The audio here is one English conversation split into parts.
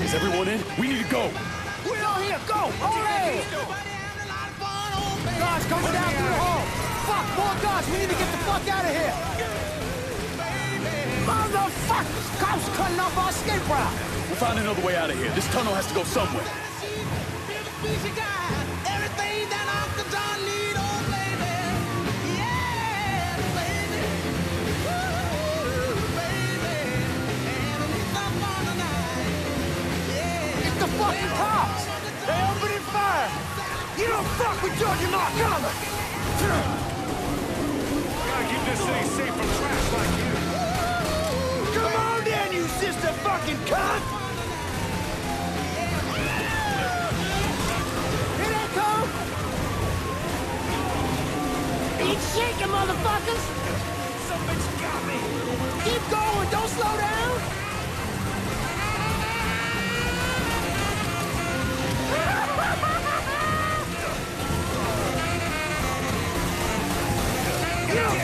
Is everyone in? We need to go. We're all here. Go. Hooray! Guards coming down through the hall. Fuck, more guards. We need to get the fuck out of here. Motherfuckers! Cops cutting off our escape route. We'll find another way out of here. This tunnel has to go somewhere. Fire. You don't fuck with Mark Gunner. Gotta keep this city safe from trash like you. Come on then, you sister fucking cunt! Here they come! Eat shaking, motherfuckers! Something's got me. Keep going, don't slow down! You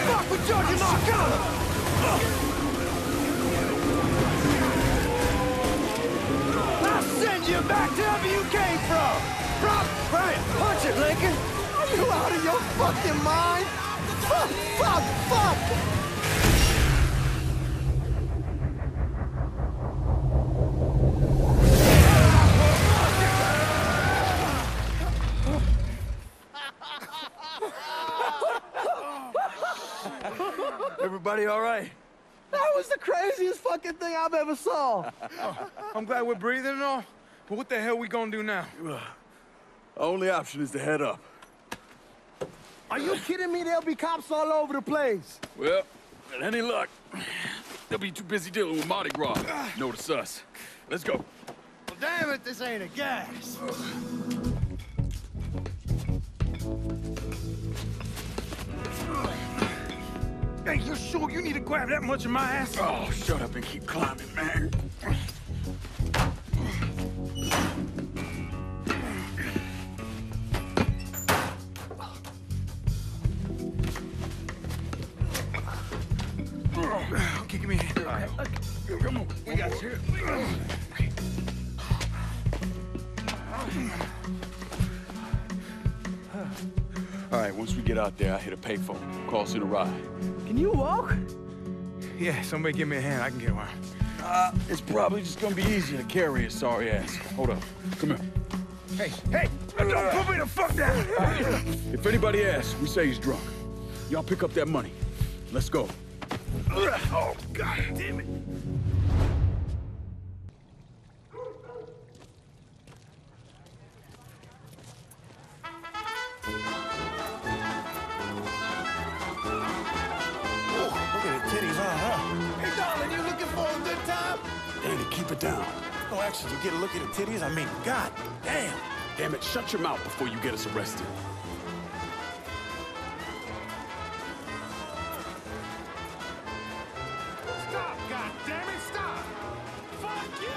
fuck with and Mark I'll send you back to you came from! Punch it, Lincoln! Are you out of your fucking mind? Fuck, fuck, fuck! Everybody all right? That was the craziest fucking thing I've ever saw! Oh, I'm glad we're breathing and all, but what the hell we gonna do now? Only option is to head up. Are you kidding me? There'll be cops all over the place! Well, with any luck, they'll be too busy dealing with Mardi Gras. Notice us. Let's go. Well, damn it, this ain't a gas! Hey, you sure you need to grab that much of my ass? Oh, shut up and keep climbing, man. Okay, give me a hand. Come on, we got you. All right, once we get out there, I hit a payphone. Call in a ride. Can you walk? Yeah, somebody give me a hand. I can get around. Uh, it's probably just gonna be easier to carry his sorry ass. Hold up. Come here. Hey, hey! Don't put me the fuck down! If anybody asks, we say he's drunk. Y'all pick up that money. Let's go. Oh, god damn it. No, actually, you get a look at the titties. I mean, god damn. Damn it, shut your mouth before you get us arrested. Stop, god damn it, stop! Fuck you,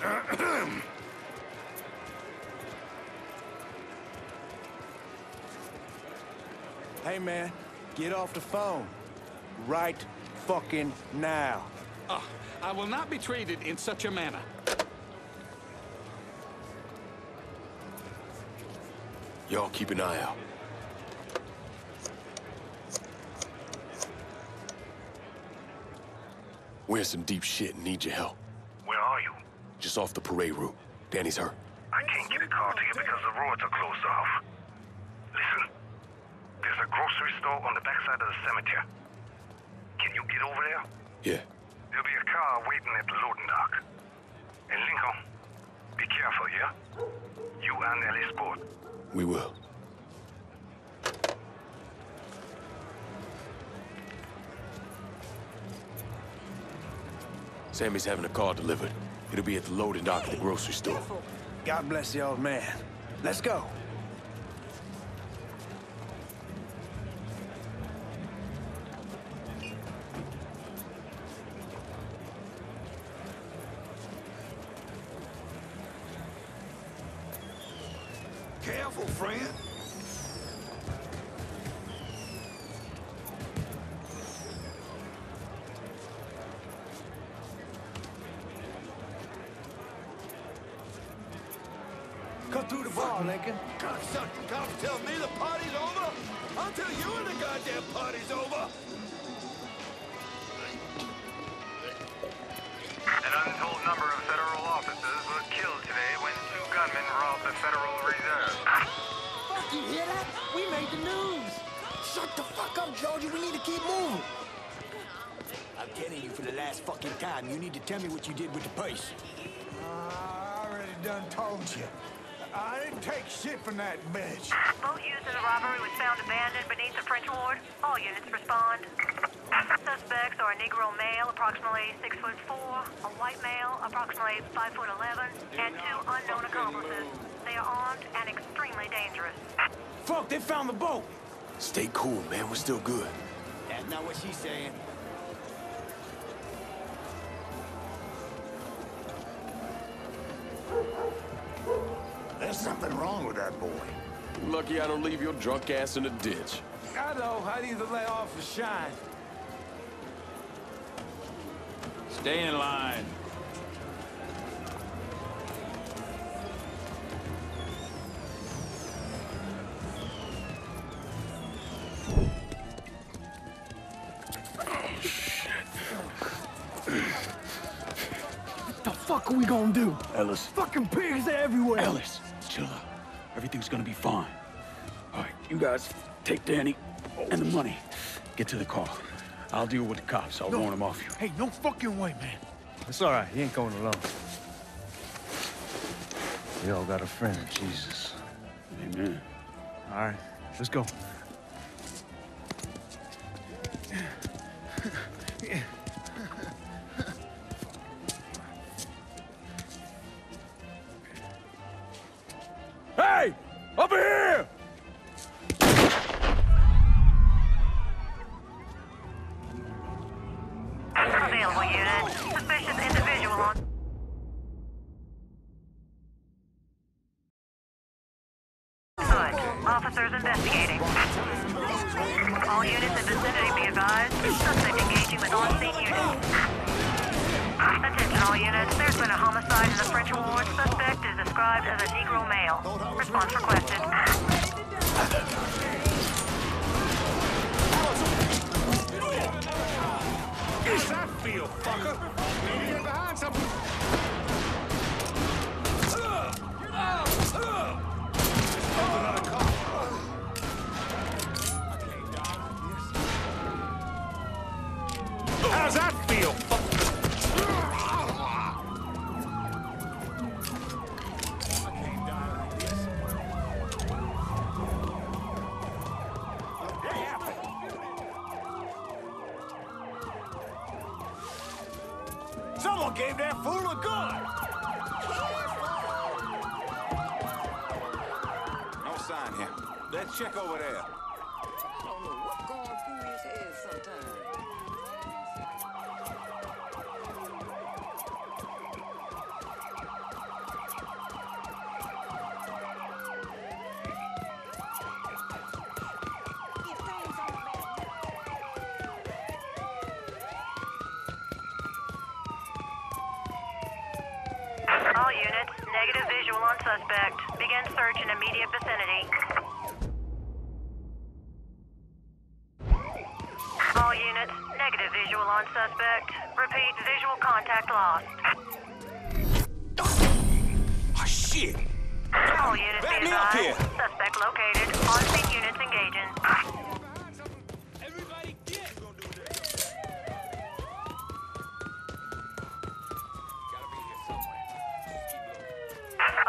pig! Hey, man, get off the phone. Right fucking now. Ah, I will not be treated in such a manner. Y'all keep an eye out. We're in some deep shit and need your help. Where are you? Just off the parade route. Danny's hurt. I can't get a car to you because the roads are closed off. Listen, there's a grocery store on the backside of the cemetery. Can you get over there? Yeah. There'll be a car waiting at the loading dock. And Lincoln, be careful, yeah? You and Ellie Sport. We will. Sammy's having a car delivered. It'll be at the loading dock at the grocery store. God bless the old man. Let's go. Careful, friend. Cut through the bar, Lincoln. Cocksucking uh, cops tell me the party's over? I'll tell you when the goddamn party's over. Gunmen robbed the Federal Reserve. Fuck, you hear that? We made the news. Shut the fuck up, Giorgi. We need to keep moving. I'm telling you for the last fucking time, you need to tell me what you did with the purse. I already done told you. I didn't take shit from that bitch. Boat used in the robbery was found abandoned beneath the French ward. All units respond. Suspects are a Negro male, approximately six foot four, a white male, approximately five foot eleven, and two unknown accomplices. They are armed and extremely dangerous. Fuck, they found the boat. Stay cool, man. We're still good. That's not what she's saying. There's something wrong with that boy. Lucky I don't leave your drunk ass in a ditch. I know. I need to let off or shine. Stay in line. What the fuck are we gonna do? Ellis. Fucking pigs everywhere. Ellis, chill out. Everything's gonna be fine. All right, you guys take Danny and the money. Get to the car. I'll deal with the cops. I'll warn them off you. Hey, no fucking way, man. It's all right. He ain't going alone. We all got a friend in Jesus. Amen. All right, let's go. Hey! Over here! Available unit. Here. Let's check over there. I don't know what's going through his head sometimes. All units, negative visual on suspect. Begin search in immediate vicinity. All units, negative visual on suspect. Repeat, visual contact lost. Oh, shit. All units Back be me up advised. here. Suspect located. On-scene units engaging.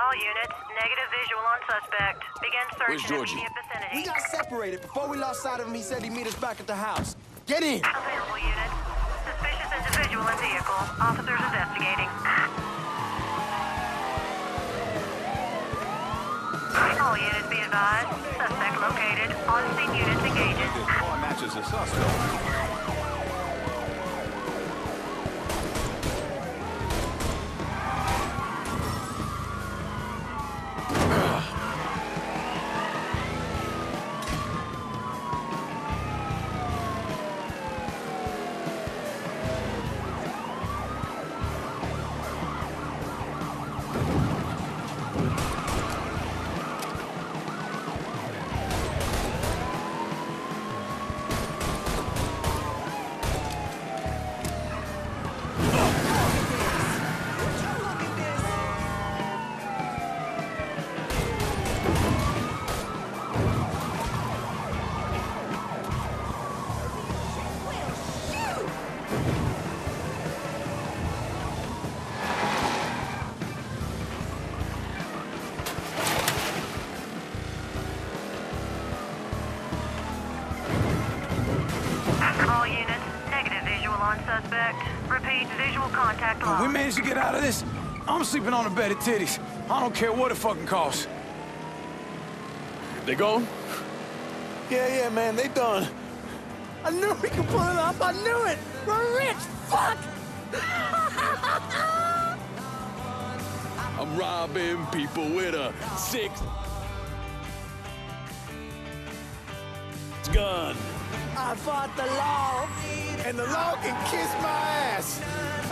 All units, negative visual on suspect. Begin search Where's in Giorgi? immediate vicinity. We got separated. Before we lost sight of him, he said he'd meet us back at the house. Get in. Available units. Suspicious individual in vehicle. Officers investigating. All units be advised. Suspect located. On-scene units engaging. This car matches the suspect. Suspect. Repeat, visual contact oh, We managed to get out of this. I'm sleeping on a bed of titties. I don't care what it fucking costs. They gone? Yeah, yeah, man, they done. I knew we could pull it off. I knew it. We're rich. Fuck. I'm robbing people with a six gun. I fought the law, and the law can kiss my ass.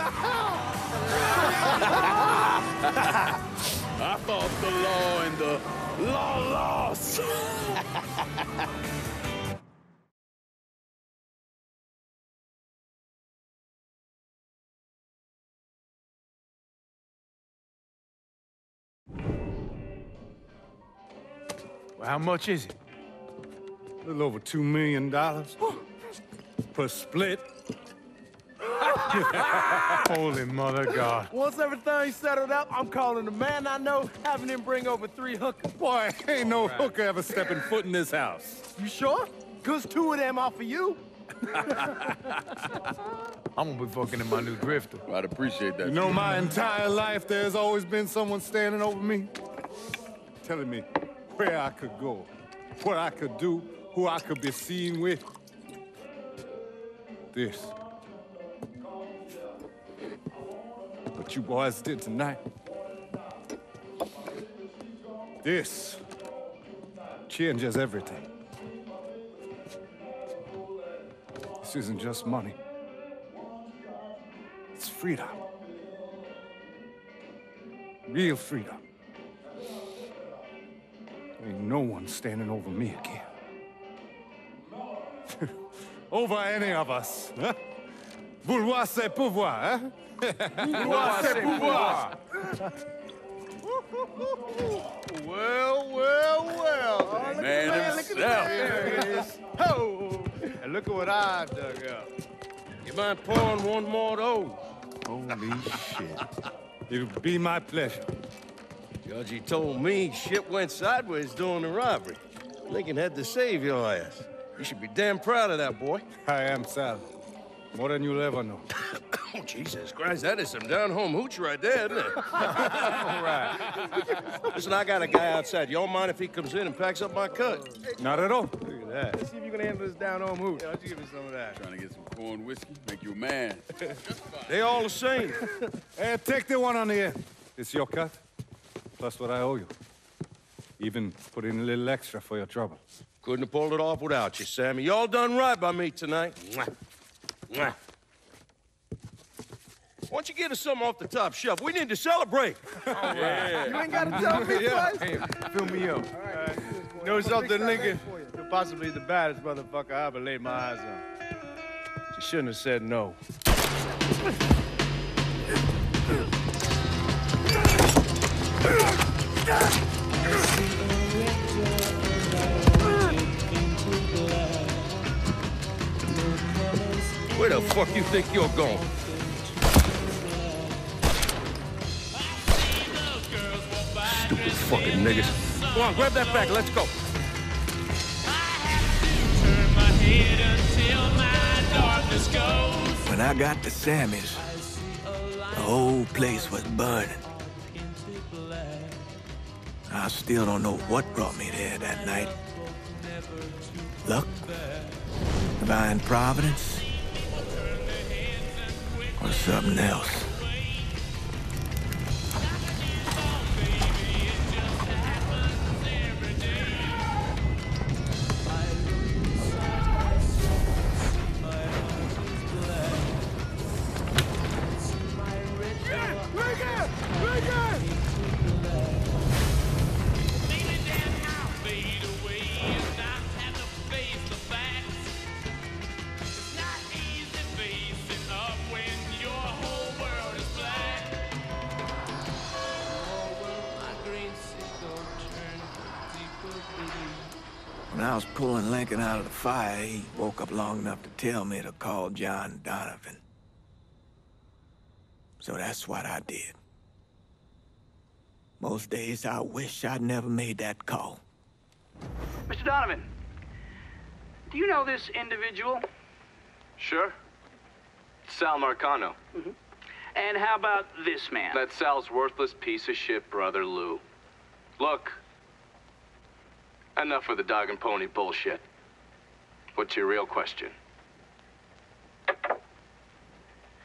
I fought the law and the law lost. Well, how much is it? A little over two million dollars per split. Holy mother God. Once everything's settled up, I'm calling the man I know, having him bring over three hookers. Boy, ain't no hooker ever stepping foot in this house. You sure? Cause two of them are for you. I'm gonna be fucking in my new drifter. I'd appreciate that. You know, my entire life there's always been someone standing over me, telling me where I could go, what I could do, who I could be seen with. This. What you boys did tonight. This changes everything. This isn't just money. It's freedom. Real freedom. Ain't no one standing over me again. Over any of us. Huh? Vouloir c'est pouvoir, hein? Vouloir, c'est pouvoir. Well, well, well. Oh, man himself. There it is. Oh, and look at what I dug up. You mind pouring one more of those? Holy shit. It'll be my pleasure. Judge, he told me shit went sideways during the robbery. Lincoln had to save your ass. You should be damn proud of that boy. I am, Sal. More than you'll ever know. Oh, Jesus Christ, that is some down-home hooch right there, isn't it? All right. Listen, I got a guy outside. Y'all mind if he comes in and packs up my cut? Not at all. Look at that. Let's see if you can handle this down home hoot. Why don't you give me some of that? Trying to get some corn whiskey, make you a man. They all the same. Hey, take the one on the end. It's your cut, plus what I owe you. Even put in a little extra for your trouble. Couldn't have pulled it off without you, Sammy. Y'all done right by me tonight. Mwah. Mwah. Why don't you get us something off the top shelf? We need to celebrate. Oh, yeah. You ain't gotta tell me twice. Hey, fill me up. You know something, Lincoln? You're possibly the baddest motherfucker I ever laid my eyes on. She shouldn't have said no. Where the fuck you think you're going? Stupid fucking niggas. Come on, grab that bag. Let's go. When I got to Sammy's, the whole place was burning. I still don't know what brought me there that night. Luck? Divine providence? Or something else? Pulling Lincoln out of the fire, he woke up long enough to tell me to call John Donovan. So that's what I did. Most days I wish I'd never made that call. Mr. Donovan, do you know this individual? Sure. Sal Marcano. Mm-hmm. And how about this man? That's Sal's worthless piece of shit brother, Lou. Look, enough of the dog and pony bullshit. What's your real question?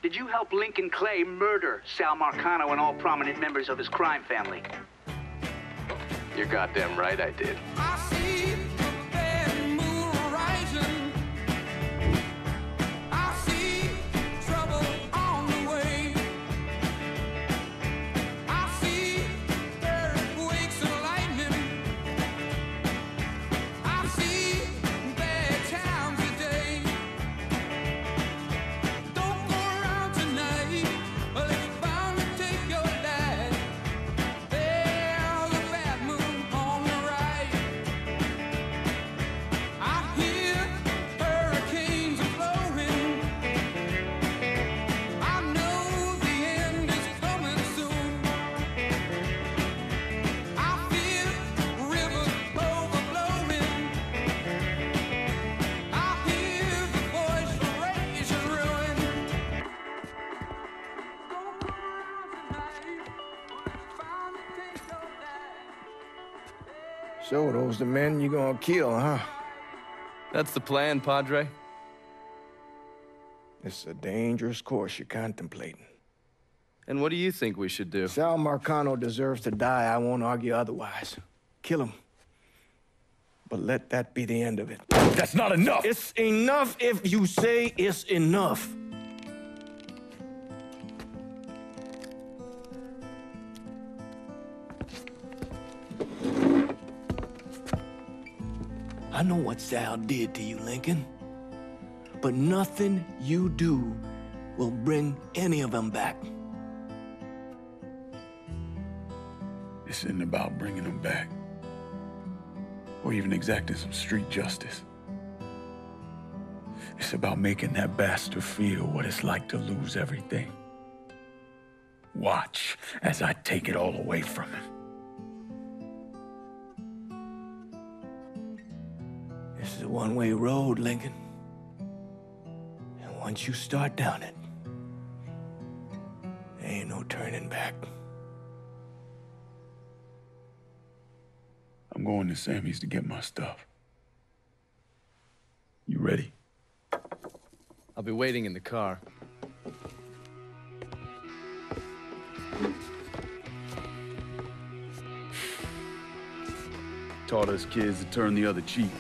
Did you help Lincoln Clay murder Sal Marcano and all prominent members of his crime family? You're goddamn right I did. So those the men you're gonna kill, huh? That's the plan, Padre. It's a dangerous course you're contemplating. And what do you think we should do? Sal Marcano deserves to die. I won't argue otherwise. Kill him. But let that be the end of it. That's not enough! It's enough if you say it's enough. Know what Sal did to you, Lincoln. But nothing you do will bring any of them back. This isn't about bringing them back. Or even exacting some street justice. It's about making that bastard feel what it's like to lose everything. Watch as I take it all away from him. This is a one-way road, Lincoln. And once you start down it, there ain't no turning back. I'm going to Sammy's to get my stuff. You ready? I'll be waiting in the car. Taught us kids to turn the other cheek,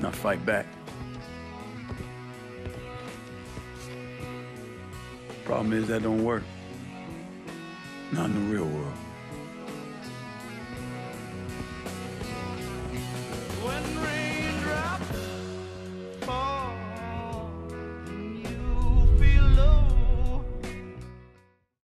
not fight back. Problem is that don't work. Not in the real world.